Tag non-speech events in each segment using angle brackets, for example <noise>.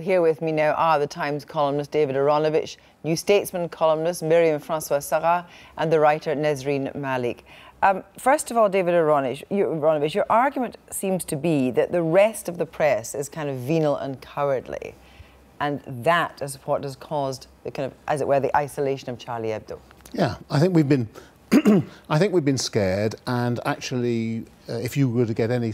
Here with me now are the Times columnist David Aaronovitch, New Statesman columnist Myriam Francois-Cerrah, and the writer Nesrine Malik. Um, first of all, David Aaronovitch, Aaronovitch, your argument seems to be that the rest of the press is kind of venal and cowardly, and that is what has caused the kind of, as it were, the isolation of Charlie Hebdo. Yeah, I think we've been <clears throat> I think we've been scared, and actually, uh, if you were to get any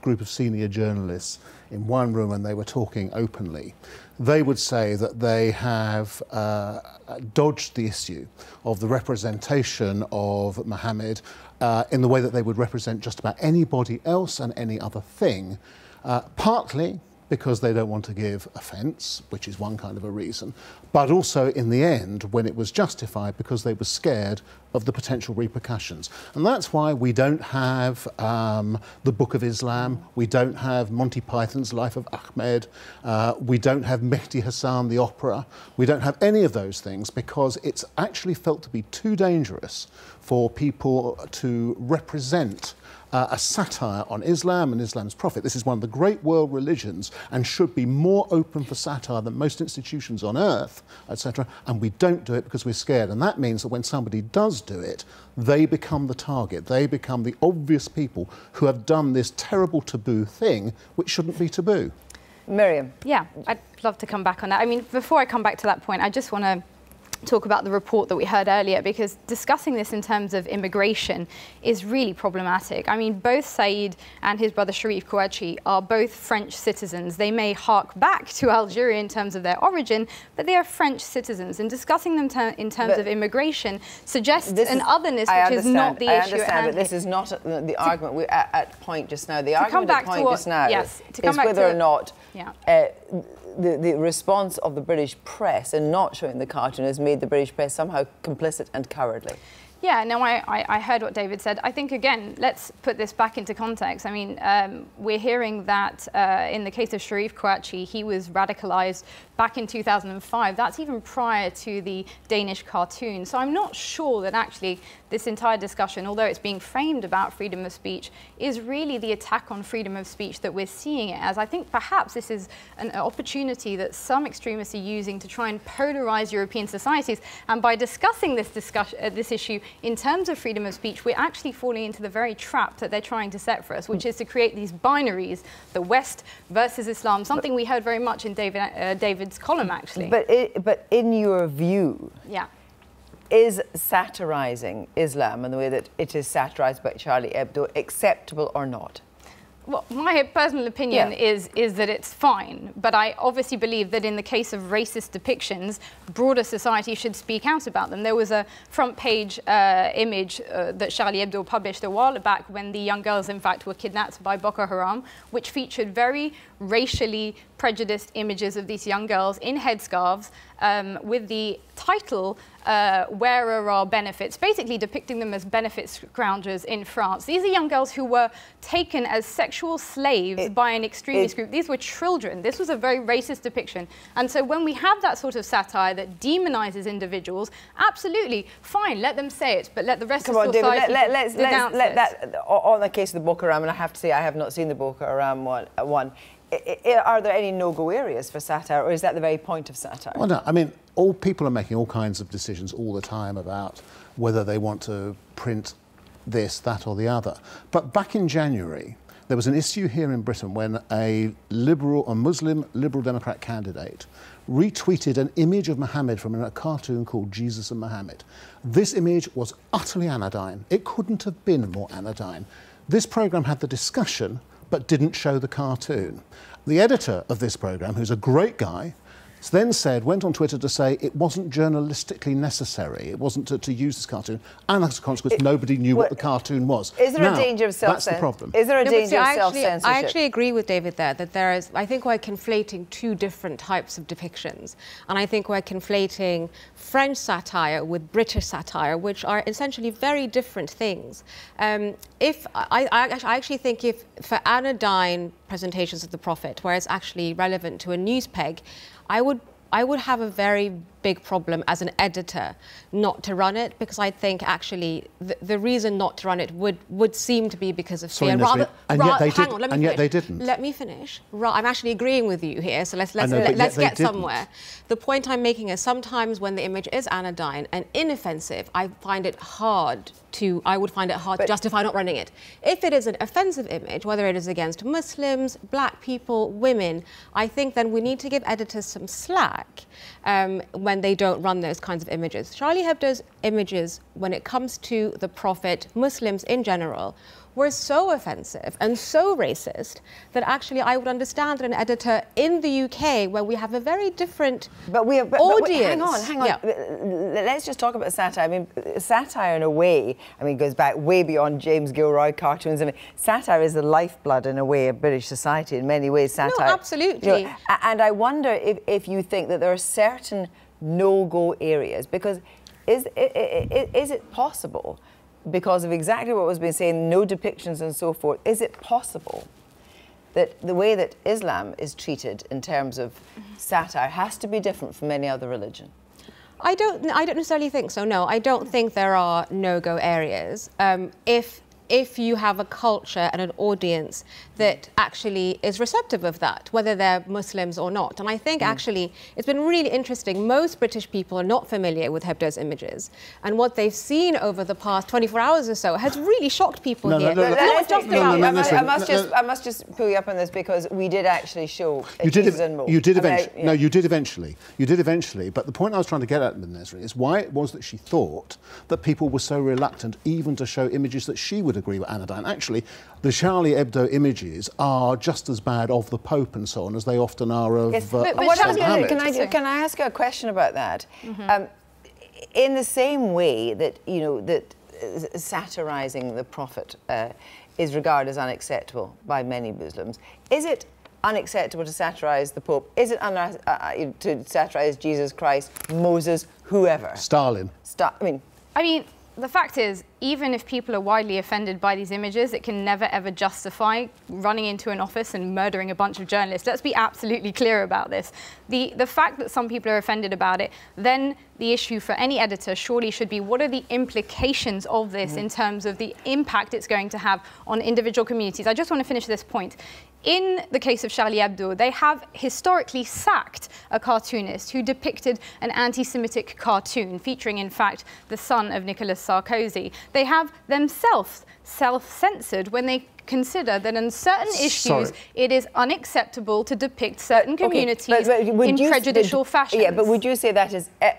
group of senior journalists in one room and they were talking openly, they would say that they have uh, dodged the issue of the representation of Mohammed uh, in the way that they would represent just about anybody else and any other thing, uh, partly because they don't want to give offence, which is one kind of a reason, but also in the end when it was justified because they were scared of the potential repercussions. And that's why we don't have um, the Book of Islam, we don't have Monty Python's Life of Ahmed, uh, we don't have Mehdi Hassan the opera, we don't have any of those things because it's actually felt to be too dangerous for people to represent uh, a satire on Islam and Islam's prophet. This is one of the great world religions and should be more open for satire than most institutions on earth, etc. And we don't do it because we're scared. And that means that when somebody does do it, they become the target. They become the obvious people who have done this terrible taboo thing, which shouldn't be taboo. Myriam. Yeah, I'd love to come back on that. I mean, before I come back to that point, I just want to talk about the report that we heard earlier because discussing this in terms of immigration is really problematic. I mean, both Said and his brother Cherif Kouachi are both French citizens. They may hark back to Algeria in terms of their origin, but they are French citizens. And discussing them ter in terms but of immigration suggests an otherness which is not the I issue. I understand, but this is not the, the argument we, at, at, point just now. The argument at point what, just now yes, is whether or not yeah. uh, the, the response of the British press in not showing the cartoon has made the British press somehow complicit and cowardly. Yeah, no, I, I, heard what David said. I think, again, let's put this back into context. I mean, um, we're hearing that uh, in the case of Cherif Kouachi, he was radicalized back in 2005. That's even prior to the Danish cartoon. So I'm not sure that actually this entire discussion, although it's being framed about freedom of speech, is really the attack on freedom of speech that we're seeing it as. I think perhaps this is an opportunity that some extremists are using to try and polarize European societies. And by discussing this, discussion, uh, this issue in terms of freedom of speech, we're actually falling into the very trap that they're trying to set for us, which is to create these binaries, the West versus Islam, something we heard very much in David, uh, David's column, actually. But, it, but in your view, yeah. is satirizing Islam in the way that it is satirized by Charlie Hebdo acceptable or not? Well, my personal opinion yeah. is is that it's fine, but I obviously believe that in the case of racist depictions, broader society should speak out about them. There was a front page uh, image uh, that Charlie Hebdo published a while back when the young girls, in fact, were kidnapped by Boko Haram, which featured very racially prejudiced images of these young girls in headscarves um, with the title uh, Where Are Our Benefits, basically depicting them as benefit scroungers in France. These are young girls who were taken as sexual slaves it, by an extremist it, group. These were children. This was a very racist depiction. And so when we have that sort of satire that demonizes individuals, absolutely, fine, let them say it, but let the rest Come of on, society David, let, let's, let's, let that, on the case of the Boko Haram, and I have to say I have not seen the Boko Haram one, one are there any no-go areas for satire, or is that the very point of satire? Well, no. I mean, all people are making all kinds of decisions all the time about whether they want to print this, that, or the other. But back in January, there was an issue here in Britain when a liberal, a Muslim Liberal Democrat candidate retweeted an image of Muhammad from a cartoon called Jesus and Muhammad. This image was utterly anodyne. It couldn't have been more anodyne. This programme had the discussion but didn't show the cartoon. The editor of this programme, who's a great guy, then said, went on Twitter to say it wasn't journalistically necessary. It wasn't to, to use this cartoon. And as a consequence, it, nobody knew what, what, the cartoon was. Is there now, a danger of self That's the problem. Is there a no, danger of self-censorship? I actually agree with David there that there is, I think we're conflating two different types of depictions. And I think we're conflating French satire with British satire, which are essentially very different things. Um, if I, I, I actually think if for anodyne presentations of the prophet, where it's actually relevant to a news peg, I would I would have a very big problem as an editor not to run it because I think actually the, the reason not to run it would, would seem to be because of Sorry, fear. Nesrine, Rather, and yet they hang did- on, let me and yet finish. they didn't. Let me finish. Ra- I'm actually agreeing with you here, so let's let's know, let, but yet us get somewhere. The point I'm making is sometimes when the image is anodyne and inoffensive, I find it hard to I would find it hard But- to justify not running it. If it is an offensive image, whether it is against Muslims, black people, women, I think then we need to give editors some slack um, when they don't run those kinds of images. Charlie Hebdo's images, when it comes to the Prophet, Muslims in general, were so offensive and so racist that actually I would understand that an editor in the UK, where we have a very different But we have, but, but audience. wait, hang on, hang on. Yeah. Let's just talk about satire. I mean, satire in a way, I mean, goes back way beyond James Gillray cartoons. I mean, satire is the lifeblood in a way of British society in many ways. Satire. absolutely. You know, and I wonder if, if you think that there are certain no-go areas because is, is it possible because of exactly what was being said, no depictions and so forth, is it possible that the way that Islam is treated in terms of satire has to be different from any other religion? I don't. I don't necessarily think so. No, I don't think there are no-go areas. Um, if if you have a culture and an audience that actually is receptive of that, whether they're Muslims or not. And I think mm. actually it's been really interesting. Most British people are not familiar with Hebdo's images, and what they've seen over the past 24 hours or so has really shocked people No, no, here. no, no, Not just no, no, about I must, I must just. I must just pull you up on this because we did actually show You did, ev- and Mo. you did I mean, I- eventually. yeah. No, you did eventually. You did eventually. But the point I was trying to get at with Nesri is why it was that she thought that people were so reluctant even to show images that she would agree with anodyne. Actually, the Charlie Hebdo images are just as bad of the Pope and so on as they often are of, Yes, uh, but, but what I gonna can I can I ask you a question about that? Um, in the same way that you know that uh, satirizing the Prophet uh, is regarded as unacceptable by many Muslims, is it unacceptable to satirize the Pope? Is it un- uh, uh, to satirize Jesus Christ, Moses, whoever? Stalin. Sta- I mean, I mean, the fact is, even if people are widely offended by these images, it can never ever justify running into an office and murdering a bunch of journalists. Let's be absolutely clear about this. The, the fact that some people are offended about it, then the issue for any editor surely should be what are the implications of this in terms of the impact it's going to have on individual communities. I just want to finish this point. In the case of Charlie Hebdo, they have historically sacked a cartoonist who depicted an anti Semitic cartoon featuring, in fact, the son of Nicolas Sarkozy. They have themselves self censored when they consider that in certain issues Sorry. it is unacceptable to depict certain okay, communities but- but in you- prejudicial fashion. Yeah, but would you say that is eh,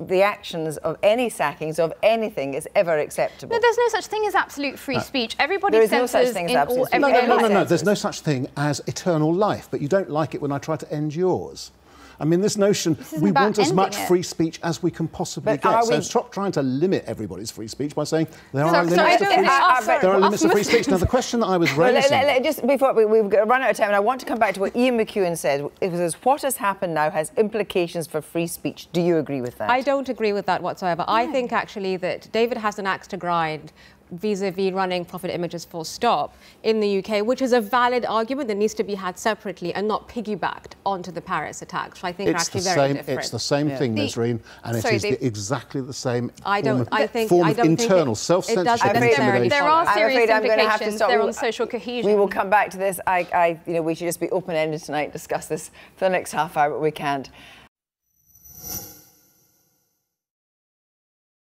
the actions of any sackings of anything is ever acceptable? No, there's no such thing as absolute free speech. Everybody There is no such thing as absolute all free No, speech. everyday no, no, no, no. There's no such thing as eternal life, but you don't like it when I try to end yours. I mean, this notion isn't we want as much it. free speech as we can possibly But get. So we- stop trying to limit everybody's free speech by saying there So- are so limits to free think- There are limits to free speech. Now, the question that I was Well, raising. let- let- just before we, we've run out of time, and I want to come back to what Ian McEwan said. It was what has happened now has implications for free speech. Do you agree with that? I don't agree with that whatsoever. I think actually that David has an axe to grind vis-a-vis running prophet images full stop in the UK, which is a valid argument that needs to be had separately and not piggybacked onto the Paris attacks, which I think it's are the actually very same. different. It's the same thing, The- Nesrine, and it Sorry, is they- the, exactly the same. I form don't- of, I think- form I don't think it- internal it self-censorship doesn't and intimidation. There are I'm serious afraid I'm going to have to implications. stop. They're We- on social cohesion. We will come back to this. I, I, you know, we should just be open-ended tonight, discuss this for the next half hour, but we can't.